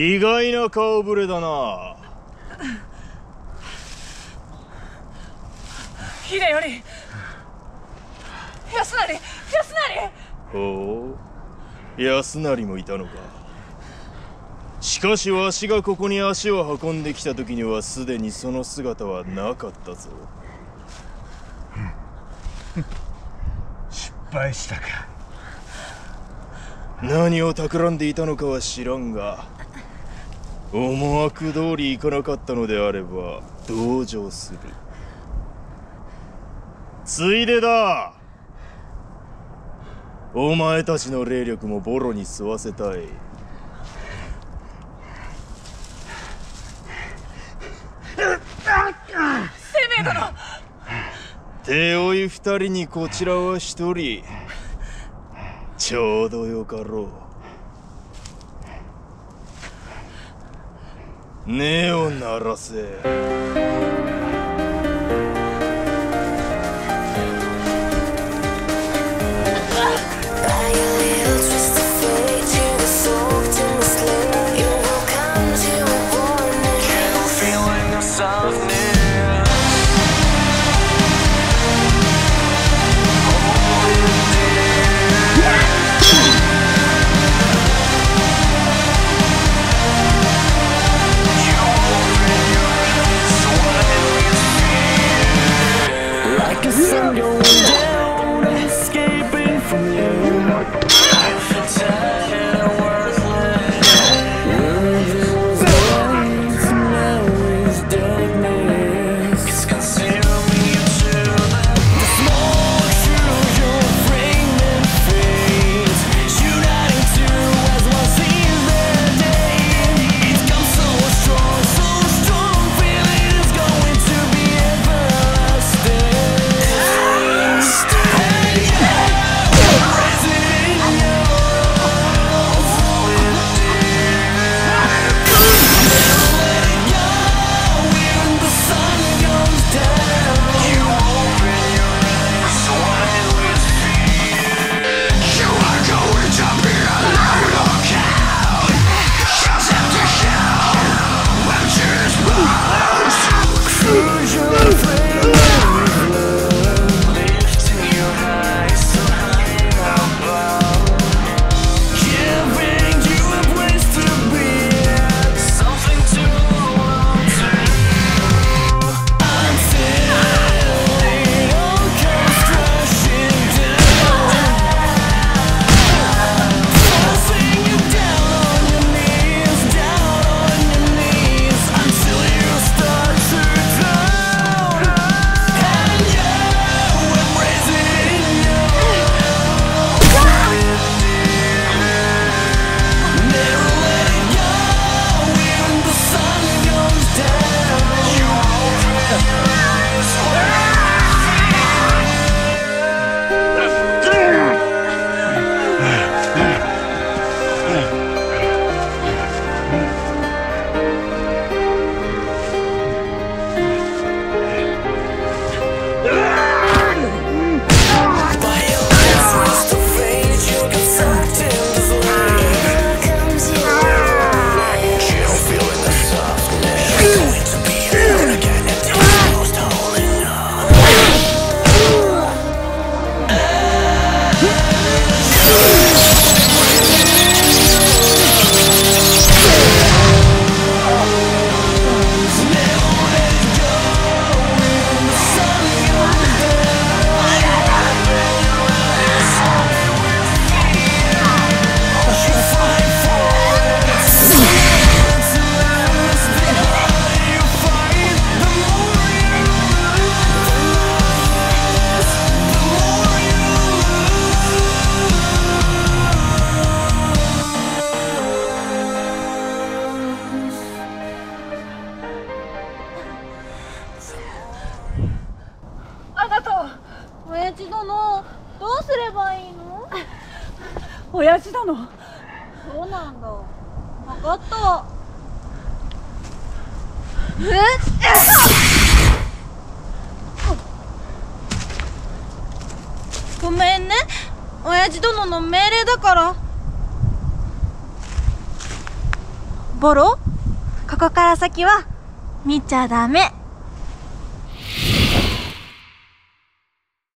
意外な顔ぶれだな。秀頼安成安成。ほう。安成もいたのか。しかしわしがここに足を運んできた時にはすでにその姿はなかったぞ。失敗したか。何を企んでいたのかは知らんが思惑通りいかなかったのであれば同情する。ついでだ。お前たちの霊力もボロに吸わせたい。生命殿手負い二人にこちらは一人。ちょうどよかろう音を鳴らせどうすればいいの？親父殿そうなんだ。分かった。えごめんね。親父殿の命令だから。ボロ？ここから先は見ちゃダメ